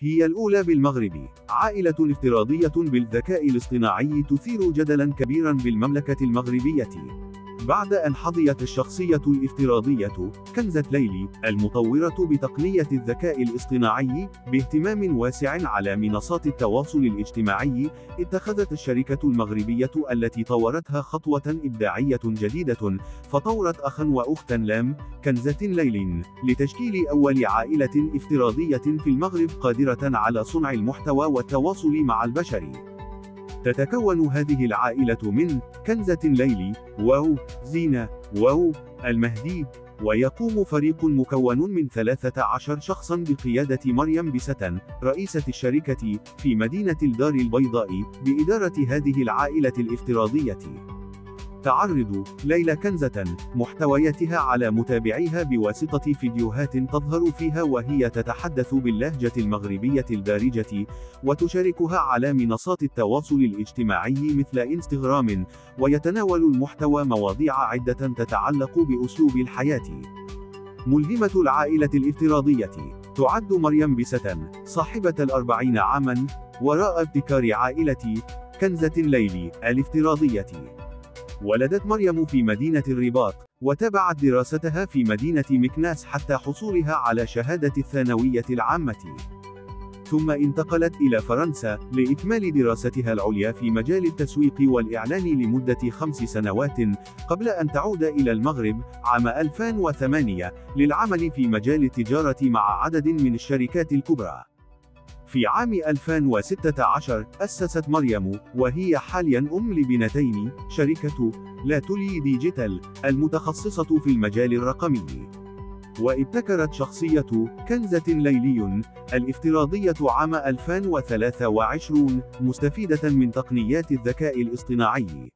هي الأولى بالمغرب. عائلة افتراضية بالذكاء الاصطناعي تثير جدلا كبيرا بالمملكة المغربية. بعد أن حظيت الشخصية الافتراضية، كنزة ليلي، المطورة بتقنية الذكاء الاصطناعي، باهتمام واسع على منصات التواصل الاجتماعي، اتخذت الشركة المغربية التي طورتها خطوة إبداعية جديدة، فطورت أخا وأختا لام، كنزة ليل، لتشكيل أول عائلة افتراضية في المغرب قادرة على صنع المحتوى والتواصل مع البشر. تتكون هذه العائلة من كنزة ليلي، واو، زينة، واو، المهدي، ويقوم فريق مكون من 13 شخصا بقيادة مريم بستن، رئيسة الشركة، في مدينة الدار البيضاء، بإدارة هذه العائلة الافتراضية. تعرض ليلى كنزة محتوياتها على متابعيها بواسطة فيديوهات تظهر فيها وهي تتحدث باللهجة المغربية الدارجة، وتشاركها على منصات التواصل الاجتماعي مثل إنستغرام، ويتناول المحتوى مواضيع عدة تتعلق بأسلوب الحياة. ملهمة العائلة الافتراضية تعد مريم بستن صاحبة الأربعين عامًا، وراء ابتكار عائلة كنزة ليلي الافتراضية. ولدت مريم في مدينة الرباط، وتابعت دراستها في مدينة مكناس حتى حصولها على شهادة الثانوية العامة. ثم انتقلت إلى فرنسا، لإكمال دراستها العليا في مجال التسويق والإعلان لمدة خمس سنوات، قبل أن تعود إلى المغرب، عام 2008، للعمل في مجال التجارة مع عدد من الشركات الكبرى. في عام 2016 أسست مريم وهي حاليا أم لبنتين شركة لا تولي ديجيتال المتخصصة في المجال الرقمي. وابتكرت شخصية كنزة ليلي الافتراضية عام 2023 مستفيدة من تقنيات الذكاء الاصطناعي.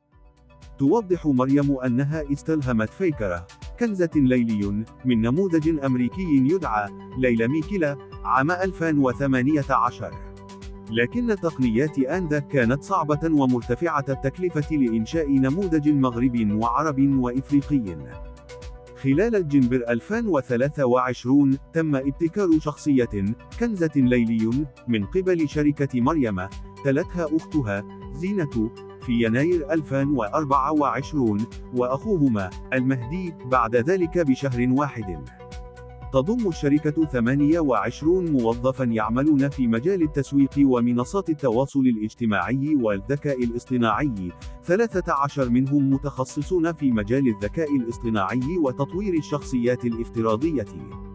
توضح مريم أنها استلهمت فيكرة. كنزة ليلي من نموذج أمريكي يدعى ليلى ميكيلا عام 2018 لكن التقنيات آنذاك كانت صعبة ومرتفعة التكلفة لإنشاء نموذج مغربي وعربي وإفريقي. خلال الجنبر 2023 تم ابتكار شخصية كنزة ليلي من قبل شركة مريم تلتها أختها زينة في يناير 2024 وأخوهما المهدي بعد ذلك بشهر واحد. تضم الشركة 28 موظفا يعملون في مجال التسويق ومنصات التواصل الاجتماعي والذكاء الاصطناعي، 13 منهم متخصصون في مجال الذكاء الاصطناعي وتطوير الشخصيات الافتراضية.